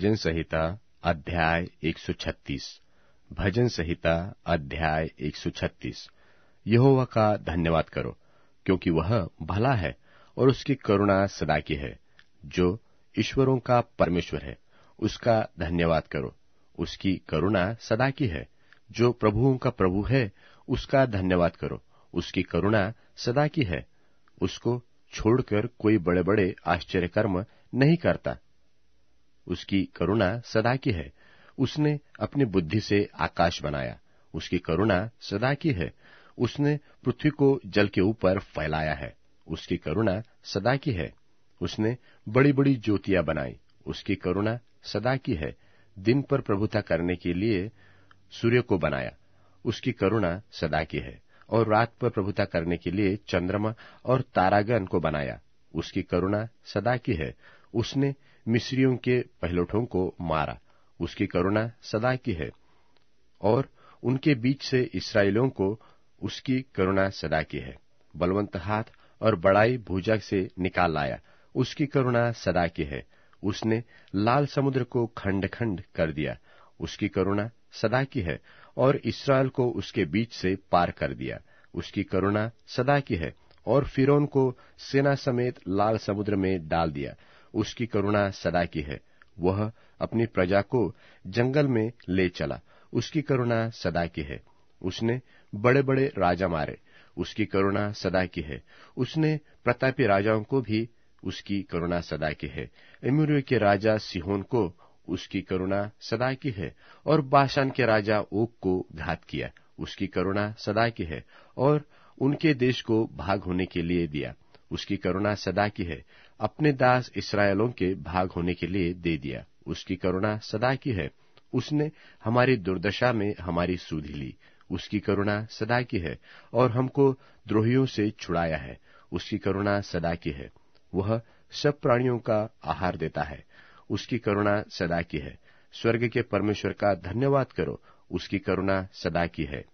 भजन संहिता, अध्याय 136 भजन संहिता, अध्याय 136 यहोवा का धन्यवाद करो, क्योंकि वह भला है और उसकी करुणा सदा की है। जो ईश्वरों का परमेश्वर है, उसका धन्यवाद करो। उसकी करुणा सदा की है। जो प्रभुओं का प्रभु है, उसका धन्यवाद करो। उसकी करुणा सदा की है। उसको छोड़कर कोई बड़े बड़े आश्चर्य कर्म नहीं करता। उसकी करुणा सदा की है। उसने अपनी बुद्धि से आकाश बनाया। उसकी करुणा सदा की है। उसने पृथ्वी को जल के ऊपर फैलाया है। उसकी करुणा सदा की है। उसने बड़ी बड़ी ज्योतियाँ बनाई। उसकी करुणा सदा की है। दिन पर प्रभुता करने के लिए सूर्य को बनाया। उसकी करुणा सदा की है। और रात पर प्रभुता करने के लिए चंद्रमा और तारागण को बनाया। उसकी करुणा सदा की है। उसने मिस्रियों के पहलोठों को मारा। उसकी करुणा सदा की है और उनके बीच से इसराइलों को उसकी करुणा सदा की है। बलवंत हाथ और बड़ाई भूजा से निकाल लाया। उसकी करुणा सदा की है। उसने लाल समुद्र को खंड खंड कर दिया। उसकी करुणा सदा की है और इसराइल को उसके बीच से पार कर दिया। उसकी करुणा सदा की है और फिरौन को सेना समेत लाल समुद्र में डाल दिया। उसकी करुणा सदा की है। वह अपनी प्रजा को जंगल में ले चला। उसकी करुणा सदा की है। उसने बड़े बड़े राजा मारे। उसकी करुणा सदा की है। उसने प्रतापी राजाओं को भी उसकी करुणा सदा की है। इमुरियो के राजा सिहोन को उसकी करुणा सदा की है और बाशान के राजा ओक को घात किया। उसकी करुणा सदा की है और उनके देश को भाग होने के लिए दिया। उसकी करुणा सदा की है, अपने दास इसराइलों के भाग होने के लिए दे दिया। उसकी करुणा सदा की है, उसने हमारी दुर्दशा में हमारी सुधि ली। उसकी करुणा सदा की है और हमको द्रोहियों से छुड़ाया है। उसकी करुणा सदा की है, वह सब प्राणियों का आहार देता है। उसकी करुणा सदा की है, स्वर्ग के परमेश्वर का धन्यवाद करो। उसकी करुणा सदा की है।